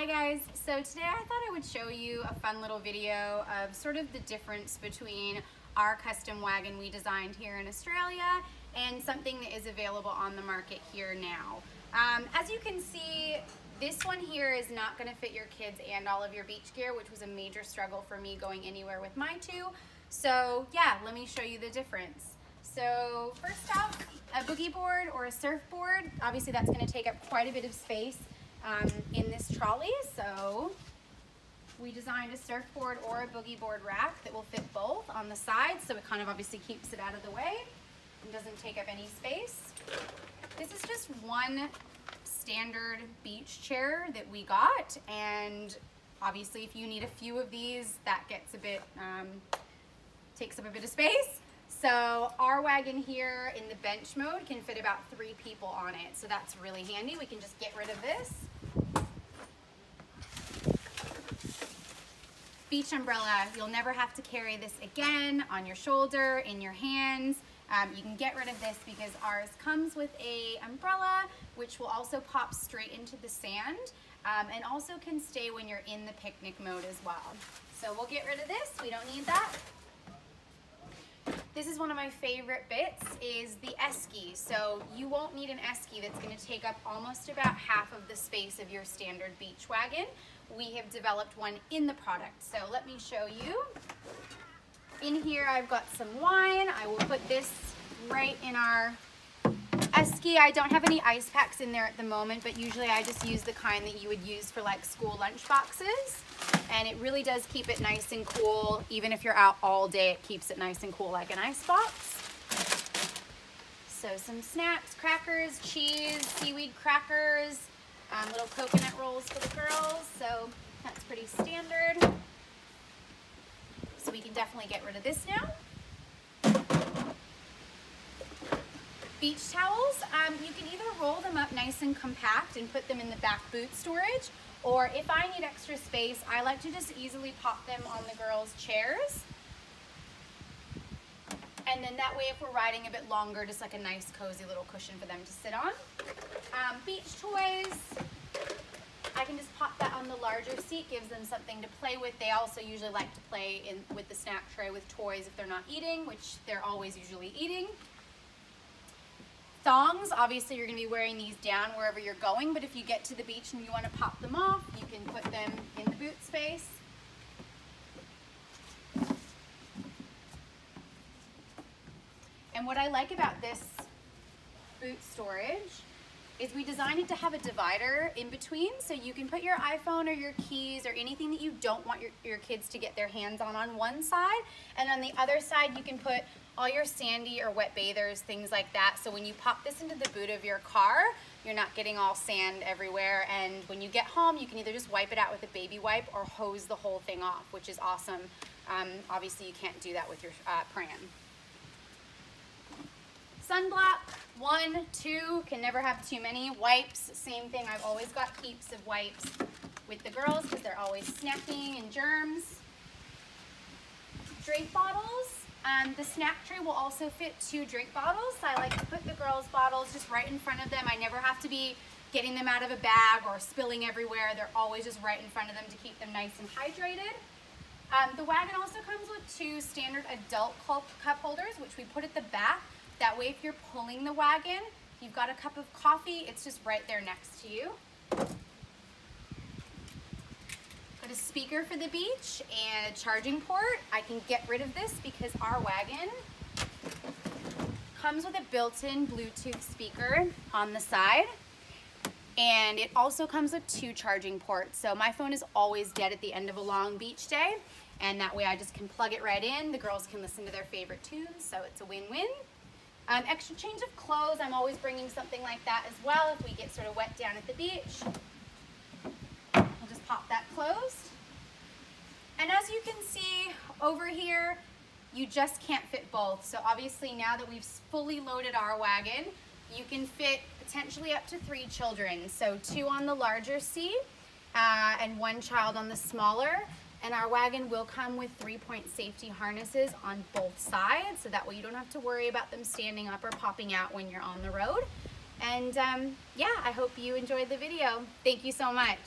Hi guys, so today I thought I would show you a fun little video of sort of the difference between our custom wagon we designed here in Australia and something that is available on the market here now. Um, as you can see, this one here is not gonna fit your kids and all of your beach gear, which was a major struggle for me going anywhere with my two. So yeah, let me show you the difference. So first off, a boogie board or a surfboard, obviously that's gonna take up quite a bit of space um, in this trolley. So we designed a surfboard or a boogie board rack that will fit both on the sides. So it kind of obviously keeps it out of the way and doesn't take up any space. This is just one standard beach chair that we got. And obviously if you need a few of these, that gets a bit, um, takes up a bit of space. So our wagon here in the bench mode can fit about three people on it. So that's really handy. We can just get rid of this beach umbrella. You'll never have to carry this again on your shoulder, in your hands. Um, you can get rid of this because ours comes with a umbrella, which will also pop straight into the sand um, and also can stay when you're in the picnic mode as well. So we'll get rid of this. We don't need that. This is one of my favorite bits is the esky. So you won't need an esky that's gonna take up almost about half of the space of your standard beach wagon. We have developed one in the product. So let me show you. In here I've got some wine. I will put this right in our esky. I don't have any ice packs in there at the moment, but usually I just use the kind that you would use for like school lunch boxes and it really does keep it nice and cool. Even if you're out all day, it keeps it nice and cool like an ice box. So some snacks, crackers, cheese, seaweed crackers, um, little coconut rolls for the girls. So that's pretty standard. So we can definitely get rid of this now. Beach towels, um, you can either roll them up nice and compact and put them in the back boot storage, or if I need extra space, I like to just easily pop them on the girls' chairs. And then that way, if we're riding a bit longer, just like a nice cozy little cushion for them to sit on. Um, beach toys, I can just pop that on the larger seat, gives them something to play with. They also usually like to play in with the snack tray with toys if they're not eating, which they're always usually eating. Thongs, obviously you're gonna be wearing these down wherever you're going, but if you get to the beach and you wanna pop them off, you can put them in the boot space. And what I like about this boot storage is we designed it to have a divider in between so you can put your iPhone or your keys or anything that you don't want your, your kids to get their hands on on one side and on the other side you can put all your sandy or wet bathers, things like that. So when you pop this into the boot of your car, you're not getting all sand everywhere. And when you get home, you can either just wipe it out with a baby wipe or hose the whole thing off, which is awesome. Um, obviously, you can't do that with your uh, pram. Sunblock, one, two, can never have too many. Wipes, same thing. I've always got heaps of wipes with the girls because they're always snacking and germs. Drink bottles, um, the snack tray will also fit two drink bottles. I like to put the girls' bottles just right in front of them. I never have to be getting them out of a bag or spilling everywhere. They're always just right in front of them to keep them nice and hydrated. Um, the wagon also comes with two standard adult cup holders, which we put at the back. That way, if you're pulling the wagon, you've got a cup of coffee, it's just right there next to you. A speaker for the beach and a charging port. I can get rid of this because our wagon comes with a built-in Bluetooth speaker on the side and it also comes with two charging ports. So my phone is always dead at the end of a long beach day and that way I just can plug it right in. The girls can listen to their favorite tunes, so it's a win-win. Um, extra change of clothes, I'm always bringing something like that as well if we get sort of wet down at the beach closed. And as you can see over here, you just can't fit both. So obviously now that we've fully loaded our wagon, you can fit potentially up to three children. So two on the larger seat uh, and one child on the smaller. And our wagon will come with three-point safety harnesses on both sides, so that way you don't have to worry about them standing up or popping out when you're on the road. And um, yeah, I hope you enjoyed the video. Thank you so much.